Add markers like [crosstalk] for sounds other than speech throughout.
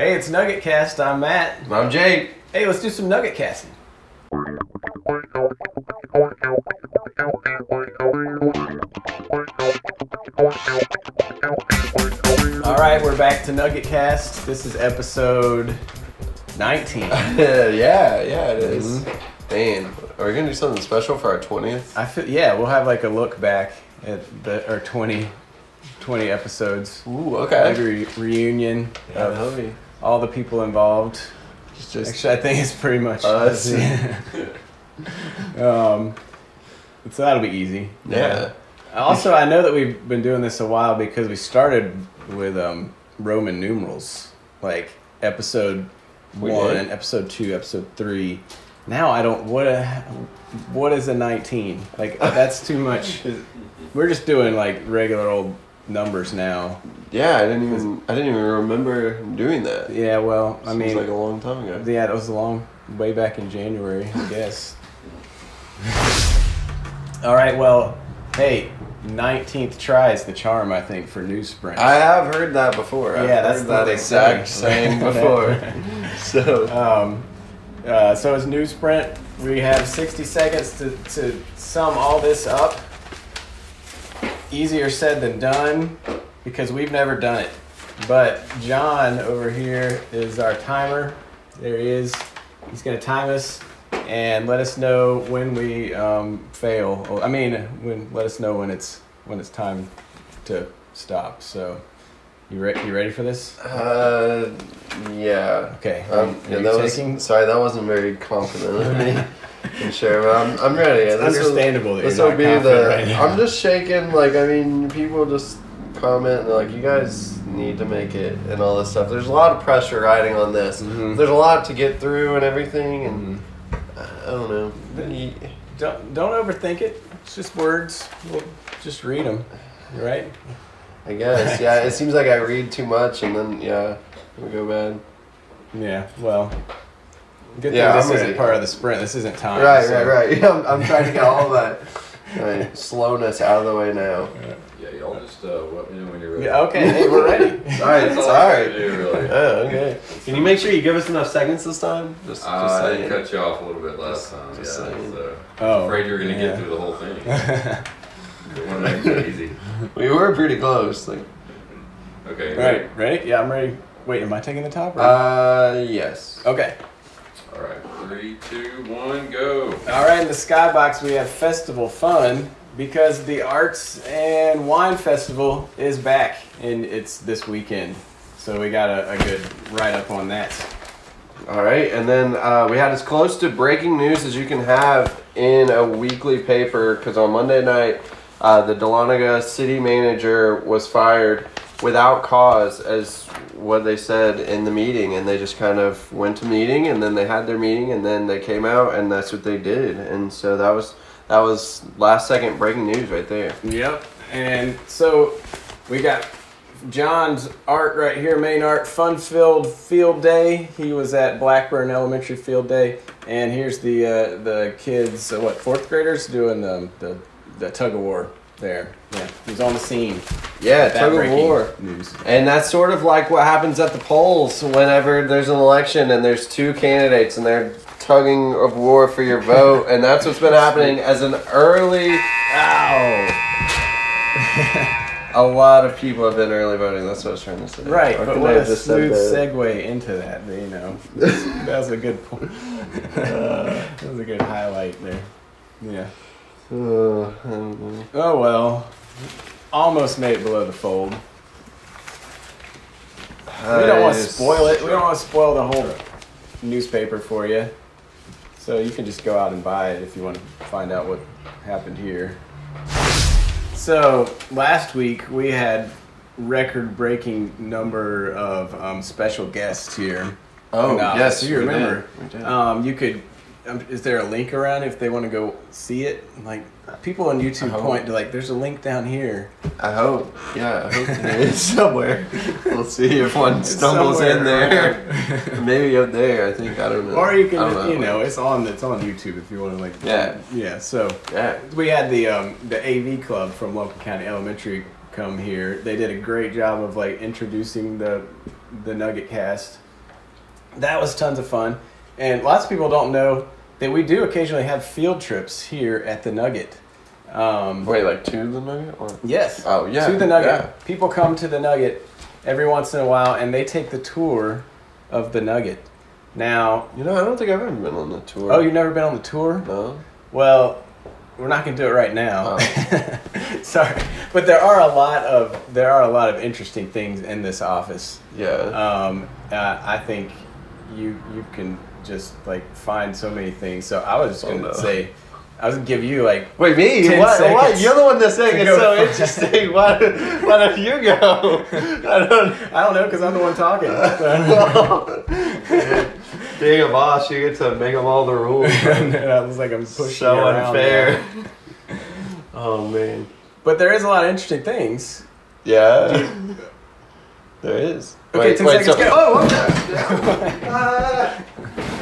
Hey, it's Nugget Cast. I'm Matt. I'm Jake. Hey, let's do some Nugget casting. All right, we're back to Nugget Cast. This is episode 19. [laughs] yeah, yeah, it is. Mm-hmm. Man, are we gonna do something special for our twentieth? I feel yeah, we'll have like a look back at the our 20, 20 episodes. Ooh, okay. Maybe re- reunion Yeah, of that'll be all the people involved. just, just Actually, I think it's pretty much Us. [laughs] um, so that'll be easy. yeah. Also, I know that we've been doing this a while because we started with um, Roman numerals, like episode We one, did? episode two, episode three. Now I don't. What a, what is a nineteen? Like that's too much. [laughs] We're just doing like regular old numbers now. Yeah, I didn't even I didn't even remember doing that. Yeah. Well, I Seems mean, like a long time ago. yeah, that was a long way back in January, I guess. [laughs] All right. Well, hey, nineteenth try is the charm, I think, for newsprint. I have heard that before. I've Yeah, that's heard what that exact saying [laughs] before. [laughs] so Um, uh, so as newsprint, we have 60 seconds to, to sum all this up. Easier said than done because we've never done it. But John over here is our timer. There he is. He's going to time us and let us know when we um, fail. Oh, I mean, when let us know when it's when it's time to stop. So, you re- you ready for this? uh, yeah. Okay. Um, yeah, that was, taking? sorry, that wasn't very confident of me. [laughs] I'm sure, but I'm, I'm ready. It's This will- understandable that This will be the. right. I'm just shaking. Like I mean, people just comment like you guys need to make it and all this stuff. There's a lot of pressure riding on this. Mhm. There's a lot to get through and everything, and Mhm. I don't know. Don't don't overthink it. It's just words. We'll just read them, right? I guess. [laughs] Yeah. It seems like I read too much, and then yeah, we go bad. Yeah. Well, good Yeah, thing this I'm isn't ready. part of the sprint. This isn't time. Right, so- right, right. [laughs] Yeah, I'm, I'm trying to get all [laughs] that my slowness out of the way now. Yeah, y'all just uh, let me know when you're ready. Yeah. Okay. Hey, we're ready. [laughs] All right, That's it's all all I right. gotta do, really. Oh, okay. Can you make sure you give us enough seconds this time? Just, just Uh, I saying. did cut you off a little bit last time. just yeah, saying. so Oh. afraid you were gonna yeah. get through the whole thing. Didn't want to make it easy. We were pretty close. Like, Okay. right. Ready? Yeah, I'm ready. Wait, am I taking the top? Or? uh, yes. okay. All right. Three, two, one, go. All right. In the skybox, we have festival fun because the Arts and Wine Festival is back and it's this weekend. So we got a, a good write up on that. All right, and then uh, we had as close to breaking news as you can have in a weekly paper because on Monday night, uh, the Dahlonega city manager was fired without cause, as what they said in the meeting, and they just kind of went to meeting, and then they had their meeting, and then they came out, and that's what they did, and so that was that was last second breaking news right there. Yep. And so we got John's art right here, main art, fun filled field day. He was at Blackburn Elementary Field Day, and here's the uh, the kids, uh, what fourth graders doing the the, the tug of war there. Yeah, he's on the scene. Yeah, tug of war. news. And that's sort of like what happens at the polls whenever there's an election and there's two candidates and they're tugging of war for your vote. and that's what's been [laughs] happening as an early. Ow! [laughs] A lot of people have been early voting. That's what I was trying to say. Right, Or but what a have just said smooth segue into that. You know, [laughs] that was a good point. that was a good highlight there. Yeah. Uh, I don't know. Oh well. Almost made it below the fold. We don't want to spoil it. We don't want to spoil the whole newspaper for you. So you can just go out and buy it if you want to find out what happened here. So last week we had record-breaking number of um, special guests here. Oh, yes. you we did. remember. We did. Um, you could. Um, is there a link around if they want to go see it? Like people on YouTube point to like, there's a link down here. I hope. Yeah, I hope there is [laughs] somewhere. We'll see if one stumbles in there. [laughs] Maybe up there. I think. I don't know. Or you can, don't you know, it's on it's on YouTube if you want to like. Yeah. Yeah. So Yeah. we had the um, the AV club from Lumpkin County Elementary come here. They did a great job of like introducing the the Nugget Cast. that was tons of fun. And lots of people don't know that we do occasionally have field trips here at the Nugget. Um, Wait, like to the nugget? Or? Yes. Oh, yeah, To the Nugget. yeah. People come to the Nugget every once in a while, and they take the tour of the Nugget. Now, You know, I don't think I've ever been on the tour. oh, you've never been on the tour? No. Well, we're not gonna do it right now. Oh. [laughs] Sorry, but there are a lot of there are a lot of interesting things in this office. Yeah. Um, uh, I think you you can just like find so many things. So I was just Oh, gonna no. say, I was gonna give you like Wait, me? 10 What? What? You're the one that's saying it's so interesting. [laughs] Why, why don't you go? [laughs] I don't [laughs] I don't know because I'm the one talking. Being a boss, you get to make them all the rules. and I was like, I'm pushing so unfair. oh man. But there is a lot of interesting things. Yeah. there is. Okay, 10 seconds, go. Oh, what the? uh,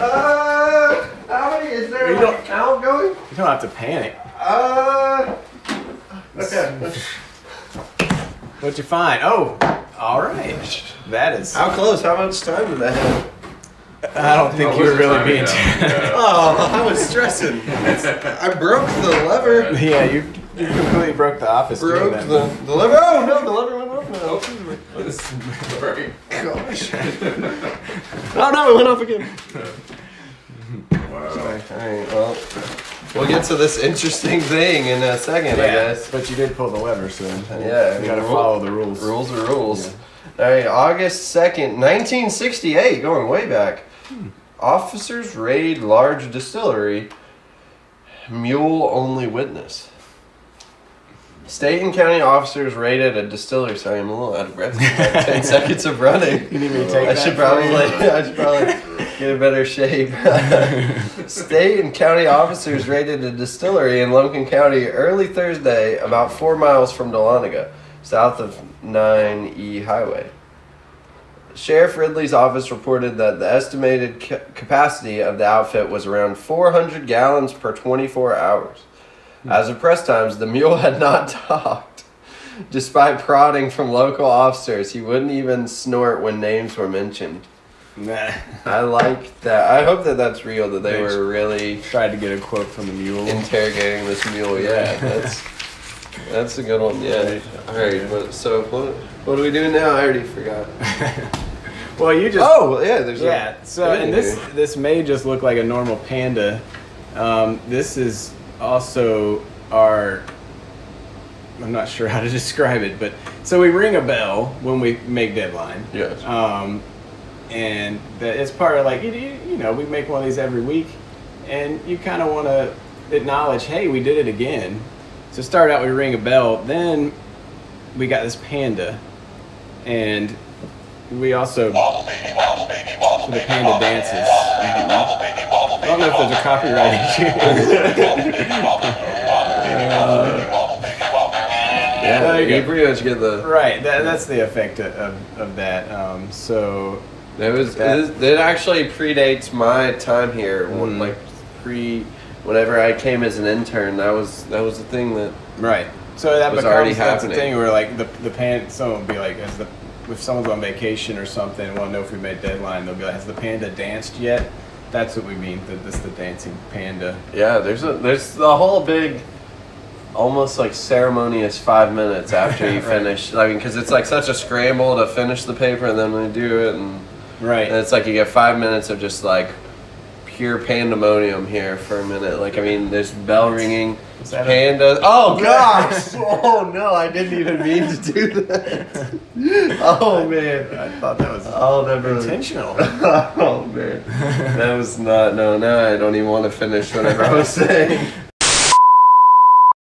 uh, how many? Is there You like don't- a count going? You don't have to panic. Uh. Okay. What'd you find? Oh, all right. That is. How close? How much time did I have? I don't think Oh, you were really being. now? [laughs] Oh, I was stressing. I broke the lever. yeah, you, you completely broke the office. doing Broke that. the, the lever. Oh no, the lever went off now. Sorry. Gosh. [laughs] oh no, it went off again. Wow. Alright, well, we'll get to this interesting thing in a second, I guess. but you did pull the lever, so Yeah, I you gotta rule- follow the rules. Rules are rules. Alright, August 2nd, 1968, going way back. Hmm. Officers raid large distillery, mule only witness. State and county officers raided a distillery. Sorry, I'm a little out of breath. [laughs] 10 seconds of running. You need me to take I that should probably. [laughs] I should probably get in better shape. [laughs] State and county officers raided a distillery in Lumpkin County early Thursday, about four miles from Dahlonega, south of 9E Highway. Sheriff Ridley's office reported that the estimated ca- capacity of the outfit was around 400 gallons per 24 hours. As of press times, the mule had not [laughs] talked. Despite prodding from local officers, he wouldn't even snort when names were mentioned. Nah. I like that. I hope that that's real. That they Thanks. were really Tried to get a quote from the mule. interrogating this mule. Yeah, that's that's a good one. Yeah. All right. But, so what? What do we do now? I already forgot. [laughs] well, you just. Oh well, yeah. There's Yeah. A So, and this here. this may just look like a normal panda. Um, this is also our. I'm not sure how to [laughs] describe it, but so we ring a bell when we make deadline. Yes. Um, and that it's part of like you, you know we make one of these every week, and you kind of want to acknowledge, hey, we did it again. So start out we ring a bell, then we got this panda, and we also the panda dances. I don't know if there's a copyright issue. yeah. you You pretty much get the. right, that, that's the effect of, of, of that. Um, so It was. That- It, it actually predates my time here. when- Mm. Like pre, whenever I came as an intern, that was that was the thing that. Right. So that was becomes already that's the thing where like the the pan someone will be like as the if someone's on vacation or something want to know if we made deadline they'll be like has the panda danced yet? That's what we mean. That this the dancing panda. Yeah, there's a there's the whole big, almost like ceremonious five minutes after you [laughs] Right. finish. I mean, because it's like such a scramble to finish the paper and then we do it, and, Right. and it's like you get five minutes of just like pure pandemonium here for a minute. Like I mean, there's bell ringing, pandas. Oh gosh! oh no, I didn't even mean to do that. [laughs] oh man, I thought that was I'll never. intentional. [laughs] oh man, that was not. No, no. I don't even want to finish whatever I was saying.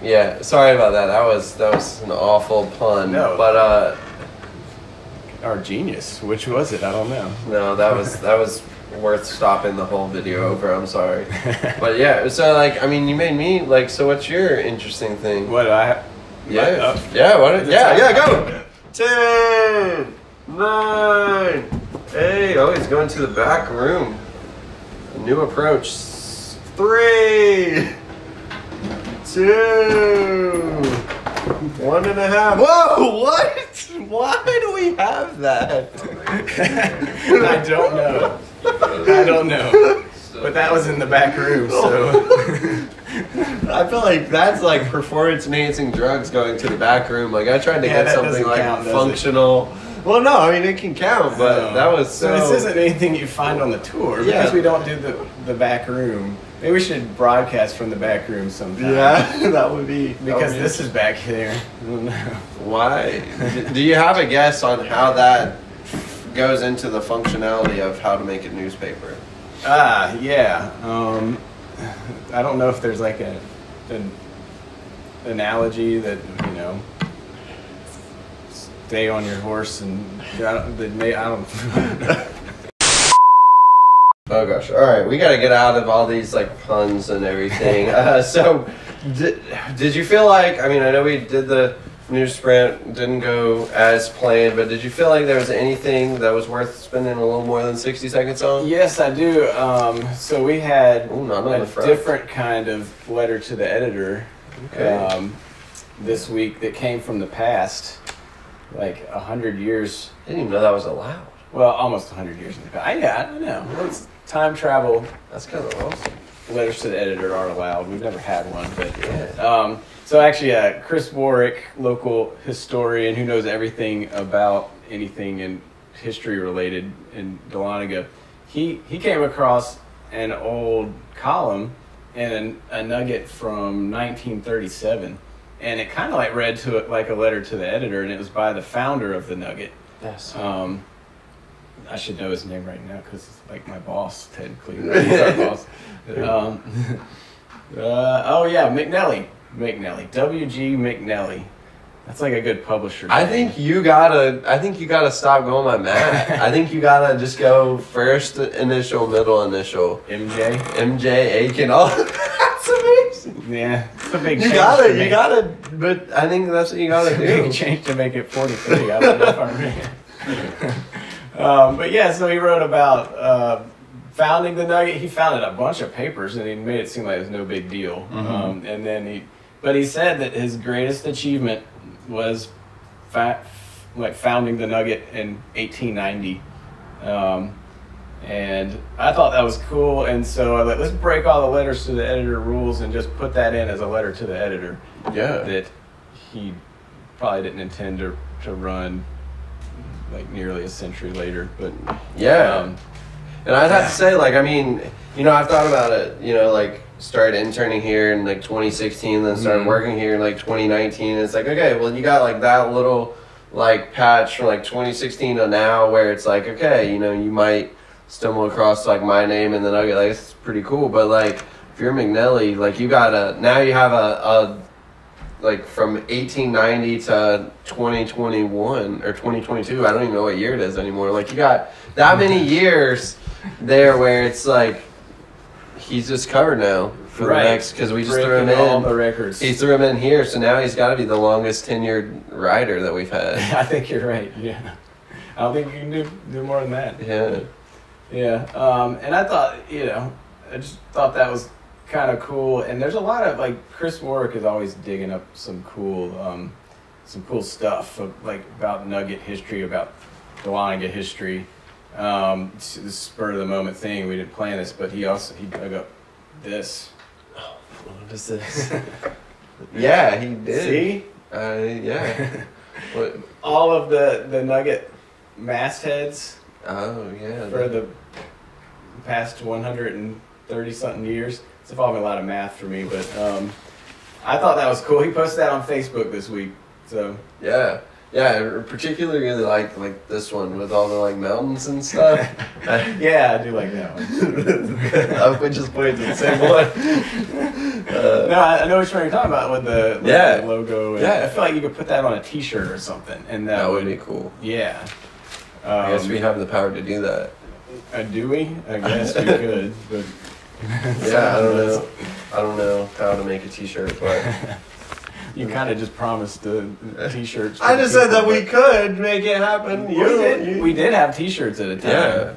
Yeah, sorry about that. That was that was an awful pun. No. but uh, Our genius. Which was it? I don't know. no, that was [laughs] that was worth stopping the whole video over. I'm sorry, but yeah. So like, I mean, you made me like. So what's your interesting thing? What I Yeah, uh, yeah. What? It Yeah, yeah. Go. Ten, nine. Hey, oh, he's going to the back room. A new approach. Three, two, one and a half. Whoa! [laughs] What? Why do we have that? [laughs] I don't know. I don't know, but that was in the back room. So [laughs] I feel like that's like performance enhancing drugs going to the back room. Like I tried to Yeah, get something like count, functional. Well, no, I mean it can count, but that was so. this isn't anything you find on the tour Yeah. because we don't do the the back room. Maybe we should broadcast from the back room sometime. yeah, [laughs] that would be Because would be this is back there. I don't know. Why? Do you have a guess on how that goes into the functionality of how to make a newspaper? Ah, yeah. Um, I don't know if there's like a an analogy that you know. Stay on your horse and I don't, may, I don't. [laughs] [laughs] Oh gosh! All right, we got to get out of all these like puns and everything. [laughs] uh, so, did, did you feel like? I mean, I know we did the news sprint, didn't go as planned, but did you feel like there was anything that was worth spending a little more than sixty seconds on? yes, I do. Um, so we had Ooh, a different kind of letter to the editor Okay. um, this week that came from the past, like a hundred years I didn't even know that was allowed. Well, almost 100 years in the past. I, yeah, I don't know. Time travel That's kind of awesome. letters to the editor aren't allowed. We've never had one, but Yeah. um, so actually, uh, Chris Warwick, local historian who knows everything about anything in history related in Dahlonega, he he came across an old column and a, a nugget from 1937, and it kind of like read to it like a letter to the editor, and it was by the founder of the Nugget. Yes. Um, I should know his name right now because it's like my boss, Ted Cleveland. He's our [laughs] boss. Um, [laughs] uh, oh yeah, McNelly. McNelly. W.G. McNelly. That's like a good publisher. I name. think you gotta. I think you gotta stop going by Matt. [laughs] I think you gotta just go first initial, middle initial. MJ. MJ Aiken. Oh, that's amazing. Yeah, it's a big You gotta, you me. gotta. But I think that's what you gotta It's a big change to make it 43. I don't know if I'm um, But yeah, so he wrote about uh, founding the Nugget. He founded a bunch of papers and he made it seem like it was no big deal. Um, and then he, but he said that his greatest achievement was fa- like founding the Nugget in 1890. Um, and I thought that was cool. And so I like, let's break all the letters to the editor rules and just put that in as a letter to the editor Yeah. that he probably didn't intend to, to run like nearly a century later. But Yeah. um, And I'd have to say, like, I mean, you know, I've thought about it. You know, like started interning here in like 2016, then started Mhm. working here in like 2019. It's like, okay, well, you got like that little like patch from like 2016 to now, where it's like, okay, you know, you might stumble across like my name and then I get like, it's pretty cool. But like, if you're McNelly, like, you gotta now you have a, a like from 1890 to 2021 or 2022 i don't even know what year it is anymore like you got that many years there where it's like he's just covered now for Right. the next because we just threw him breaking all the in records. he threw him in here so now he's got to be the longest tenured writer that we've had [laughs] I think you're right. Yeah, I don't think you can do do more than that. yeah Yeah, um, and I thought you know, I just thought that was kind of cool. And there's a lot of like Chris Warwick is always digging up some cool, um, some cool stuff of, like about Nugget history, about the Dahlonega history. Um, it's the spur of the moment thing. We didn't plan this, but he also he dug up this. what is this [laughs] yeah he did See uh, yeah [laughs] what all of the the Nugget mastheads oh yeah for the past 130 something years. It's involving a lot of math for me, but um, I thought that was cool. He posted that on Facebook this week. So Yeah, yeah. I particularly like like this one with all the like mountains and stuff. [laughs] yeah, I do like that one. [laughs] I would just point to the same one. Uh, No, I, I know which one you're talking about with the, with Yeah. the logo. And Yeah. I feel like you could put that on a T-shirt or something, and that, that would be cool. Yeah. Um, I guess we have the power to do that. uh, do we? I guess we [laughs] could, but [laughs] Yeah, I don't know. I don't know how to make a T-shirt, but [laughs] You kind of just promised the the T-shirts. I just said that we could make it happen. We You, did. you- We did have T-shirts at a time. Yeah,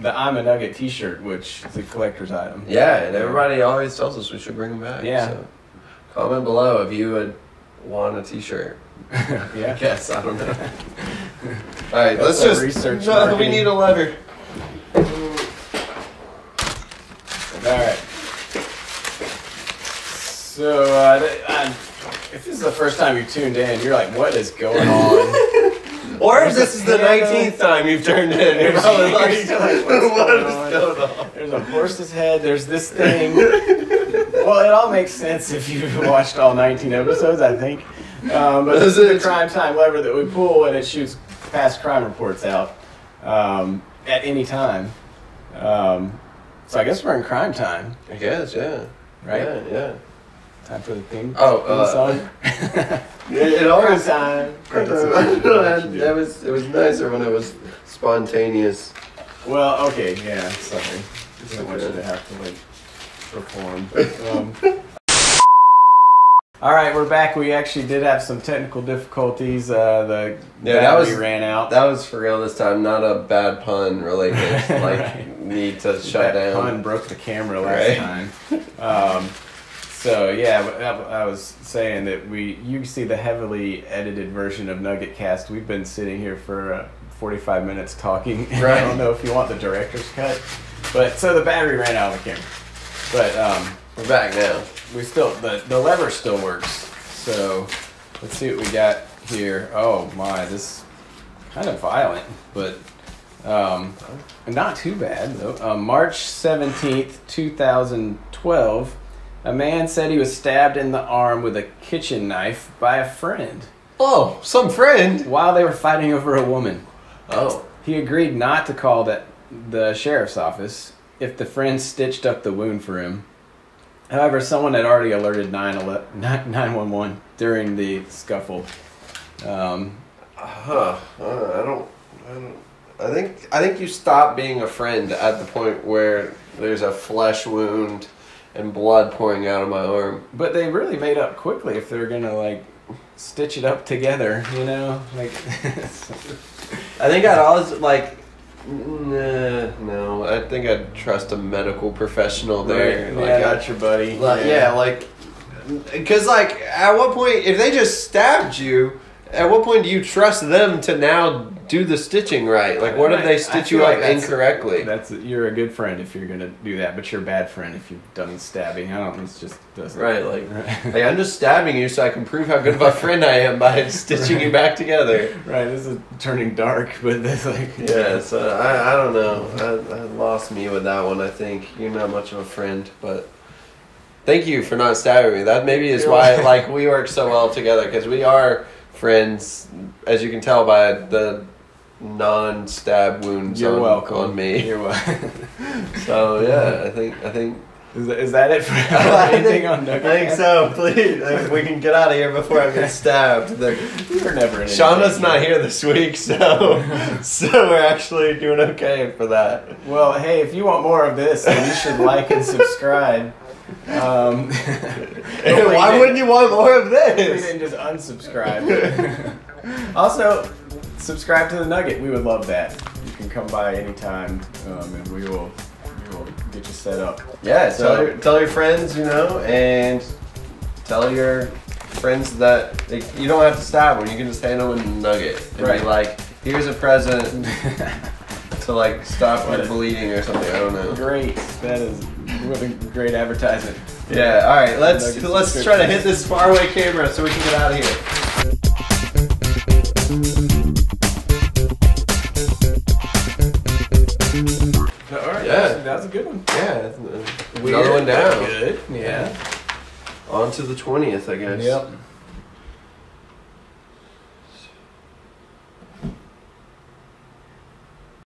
The I'm a Nugget T-shirt, which is a collector's item. yeah, and everybody always tells us we should bring them back. Yeah. So. Comment below if you would want a T-shirt. [laughs] I yeah. guess I don't know. All right, That's let's just research No, we need a lever. So, uh, th- uh, if this is the first time you tuned in, you're like, what is going on? [laughs] Or if this is the nineteenth time you've turned in, you're probably like, You're like, [laughs] what what's going going on? There's a horse's head, there's this thing. [laughs] well, it all makes sense if you've watched all 19 episodes, I think. Um, but this Is is the crime time lever that we pull and it shoots past crime reports out um, at any time. Um, so I guess we're in crime time, I guess, yeah. right? Yeah, yeah. Time for the theme. Oh, theme uh, song. It, it Crime always time. [laughs] that was it was nicer when it was spontaneous. Well, okay, yeah, sorry. I don't want you to have to like perform. [laughs] Um, all right, we're back. We actually did have some technical difficulties. Uh, the Yeah, that battery was- ran out. That was for real this time, not a bad pun related. [laughs] Like Right. need to shut that down. pun broke the camera last Right. time. Um, so yeah, I, was saying that we you see the heavily edited version of Nugget Cast. We've been sitting here for uh, 45 minutes talking. and [laughs] I don't know if you want the director's cut, but so the battery ran out of the camera. But um, We're back now. we still the the lever still works. So let's see what we got here. Oh my, this kind of violent, but um, not too bad though. Uh, March seventeenth, two thousand twelve. A man said he was stabbed in the arm with a kitchen knife by a friend Oh, some friend. while they were fighting over a woman. Oh, He agreed not to call that the sheriff's office if the friend stitched up the wound for him. However, someone had already alerted 911 [laughs] 911 during the scuffle. Um, huh. Uh, I don't. I don't. I think. I think you stop being a friend at the point where there's a flesh wound and blood pouring out of my arm. but they really made up quickly if they're gonna like stitch it up together, you know? Like, [laughs] I think I'd always like. Nah, no, I think I'd trust a medical professional there. right, Like, yeah, I- that's your buddy. Like, yeah. like, because like, at what point, if they just stabbed you, at what point do you trust them to now do the stitching right? Like, what if they stitch you like up that's- incorrectly? That's you're a good friend if you're gonna do that, but you're a bad friend if you've done stabbing. I don't. It's just doesn't. Right, like, Right. [laughs] like, I'm just stabbing you so I can prove how good of a friend I am by stitching you back together. Right, this is turning dark, but this like Yeah, so I, I don't know. I, I lost me with that one. I think you're not much of a friend, but thank you for not stabbing me. That maybe is why like we work so well together because we are friends, as you can tell by the non-stab wounds You're on, welcome on me. You're welcome. [laughs] So yeah, I think I think is, that, is that it for [laughs] anything think- on Nugget? I think so. Please, we can get out of here before I get stabbed. The- [laughs] You're never in. Shauna's not here this week, so so we're actually doing okay for that. Well, hey, if you want more of this, then you should like and subscribe. Um, [laughs] [laughs] Why wouldn't you want more of you this? didn't just unsubscribe. [laughs] also, subscribe to the Nugget. We would love that. You can come by anytime, um, and we will we will get you set up. Yeah, So- tell your tell your friends, you know, and tell your friends that like, you don't have to stab them. You can just hand them a nugget and Right. be like, "Here's a present to like stop your bleeding or something." I don't know. Great. That is what a great advertisement. Yeah. All right. Let's let's try to hit this faraway camera so we can get out of here. All right. Yeah. That was a good one. Yeah. Another one down. Good. Yeah. On to the twentieth, I guess. Yep.